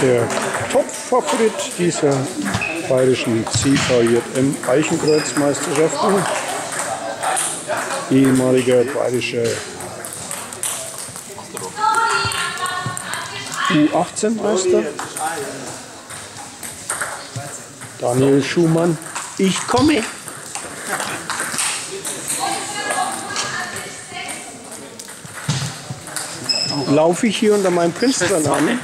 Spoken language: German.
der Top-Favorit dieser bayerischen CVJM Eichenkreuzmeisterschaften. Ehemaliger bayerischer U18-Meister. Daniel Schumann. Ich komme. laufe ich hier unter meinem Künstlernamen.